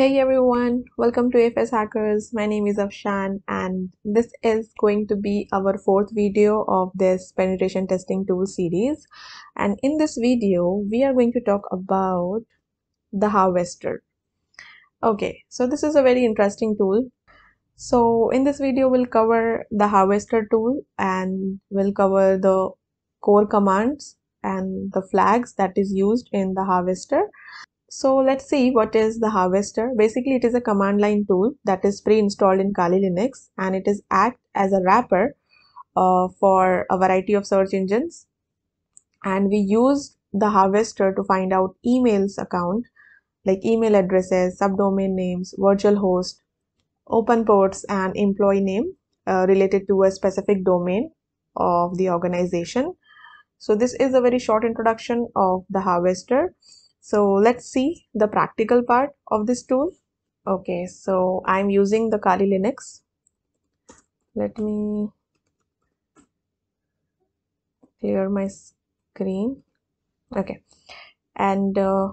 Hey everyone, welcome to AFS Hackers. My name is Afshan and this is going to be our fourth video of this penetration testing tool series. And in this video, we are going to talk about the harvester. Okay, so this is a very interesting tool. So in this video, we'll cover the harvester tool and we'll cover the core commands and the flags that is used in the harvester so let's see what is the harvester. Basically, it is a command line tool that is pre-installed in Kali Linux and it is act as a wrapper uh, for a variety of search engines. And we use the harvester to find out emails account like email addresses, subdomain names, virtual host, open ports and employee name uh, related to a specific domain of the organization. So this is a very short introduction of the harvester. So let's see the practical part of this tool. Okay, so I'm using the Kali Linux. Let me clear my screen. Okay, and uh,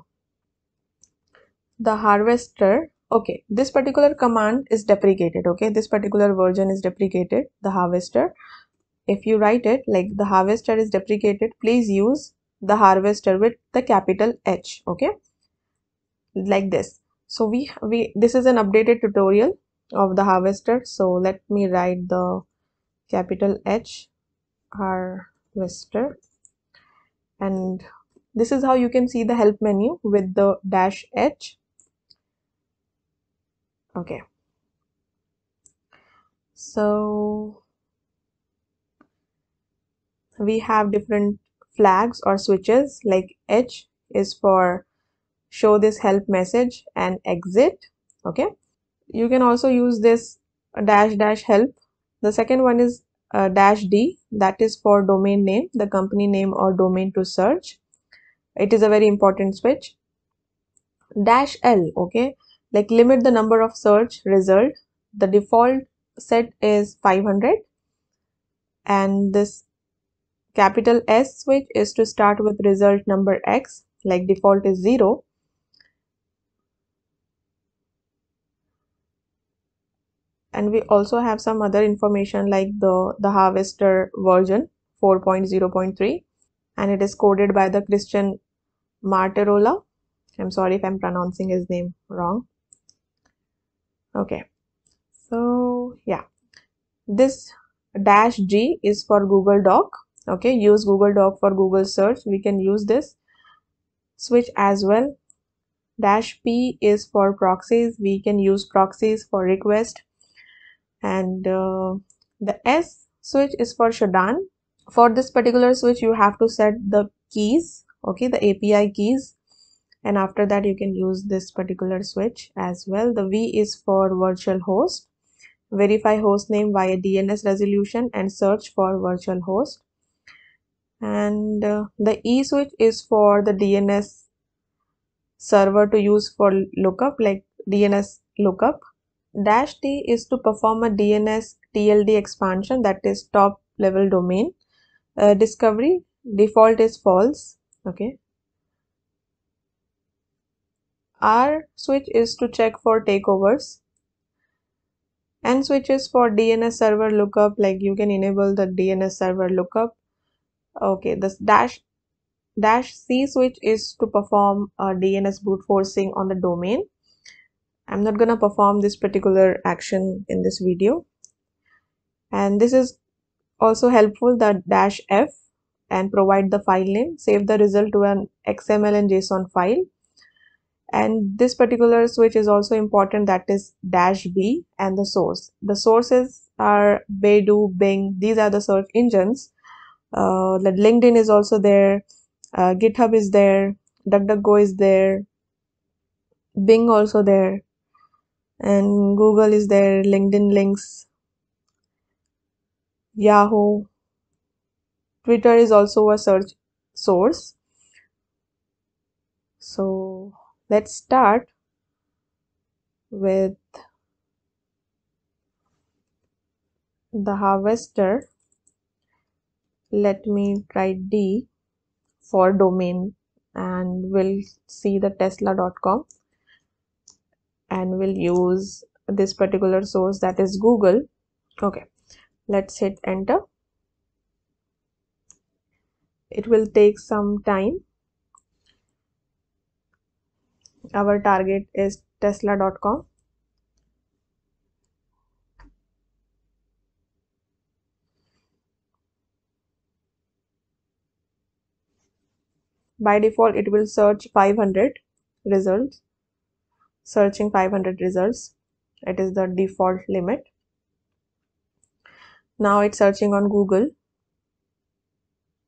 the harvester. Okay, this particular command is deprecated. Okay, this particular version is deprecated, the harvester. If you write it like the harvester is deprecated, please use the harvester with the capital H okay? Like this. So we we this is an updated tutorial of the harvester. So let me write the capital H harvester. And this is how you can see the help menu with the dash H. Okay. So we have different flags or switches like H is for show this help message and exit okay? You can also use this dash dash help. The second one is uh, dash D. That is for domain name the company name or domain to search. It is a very important switch. Dash L okay? Like limit the number of search result. The default set is 500 and this Capital S switch is to start with result number X like default is 0. And we also have some other information like the, the harvester version 4.0.3 and it is coded by the Christian Martorella. I'm sorry if I'm pronouncing his name wrong. Okay, so yeah, this dash G is for Google Dork okay use google dork for google search. We can use this switch as well. Dash p is for proxies. We can use proxies for request. And uh, the s switch is for Shodan. For this particular switch you have to set the keys okay the api keys. And after that you can use this particular switch as well. The v is for virtual host. Verify host name via dns resolution and search for virtual host and uh, the E switch is for the DNS server to use for lookup like DNS lookup. Dash T is to perform a DNS TLD expansion that is top level domain. Uh, discovery default is false. Okay. R switch is to check for takeovers. N switch is for DNS server lookup like you can enable the DNS server lookup okay this dash dash c switch is to perform a dns brute forcing on the domain. I'm not gonna perform this particular action in this video. And this is also helpful the dash f and provide the file name. Save the result to an xml and json file. And this particular switch is also important that is dash b and the source. The sources are baidu bing. These are the search engines uh, linkedin is also there. Uh, github is there. Duckduckgo is there. Bing also there. And google is there. Linkedin links. Yahoo. Twitter is also a search source. So let's start with the harvester let me write D for domain and we'll see the tesla.com and we'll use this particular source that is Google. Okay let's hit enter. It will take some time. Our target is tesla.com by default it will search 500 results. Searching 500 results it is the default limit. Now it's searching on google.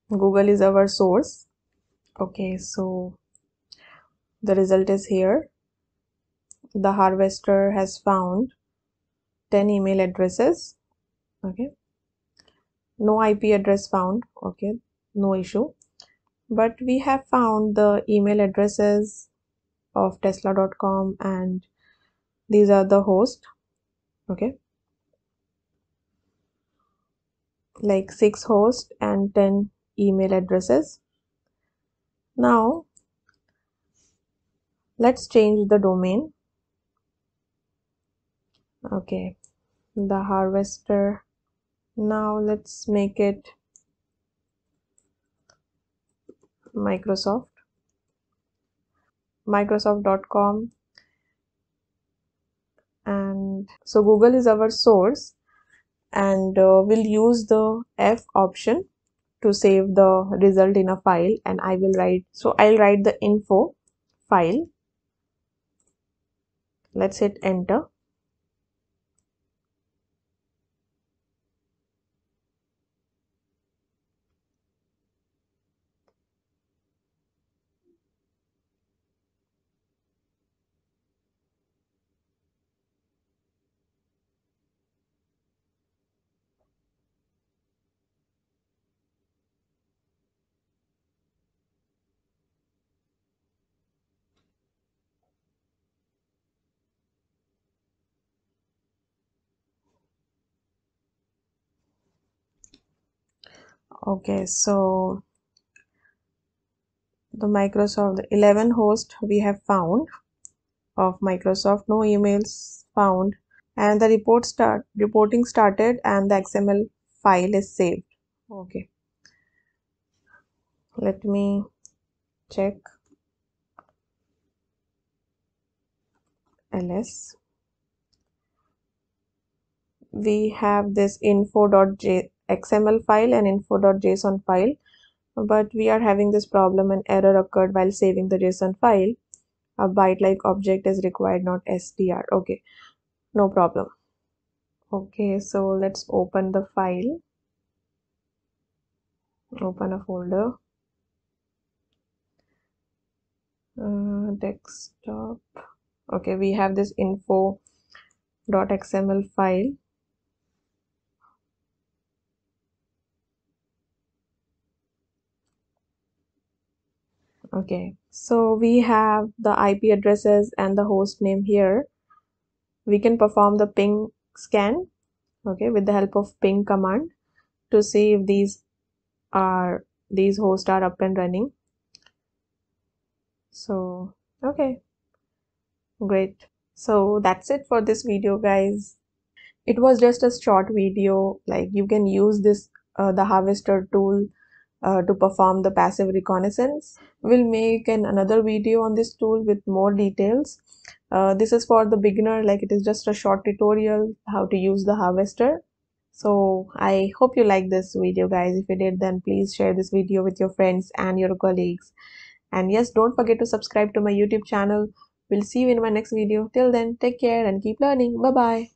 Google is our source. Okay so the result is here. The harvester has found 10 email addresses. Okay. No ip address found. Okay. No issue but we have found the email addresses of tesla.com and these are the host okay? Like six hosts and 10 email addresses. Now let's change the domain. Okay the harvester. Now let's make it Microsoft. Microsoft.com and so Google is our source. And uh, we'll use the F option to save the result in a file. And I will write so I'll write the info file. Let's hit enter okay so the Microsoft the 11 host we have found of Microsoft no emails found. And the report start reporting started and the XML file is saved. Okay. Let me check. Ls we have this info.xml file and info.json file. But we are having this problem an error occurred while saving the json file. A byte like object is required not str okay. No problem. Okay so let's open the file. Open a folder. Uh, desktop. Okay we have this info.xml file okay. So we have the ip addresses and the host name here. We can perform the ping scan okay with the help of ping command to see if these are these hosts are up and running. So okay. Great. So that's it for this video guys. It was just a short video. Like you can use this uh, the harvester tool uh, to perform the passive reconnaissance. We'll make an another video on this tool with more details. Uh, this is for the beginner like it is just a short tutorial how to use the harvester. So I hope you like this video guys. If you did then please share this video with your friends and your colleagues. And yes don't forget to subscribe to my YouTube channel. We'll see you in my next video. Till then take care and keep learning. Bye bye.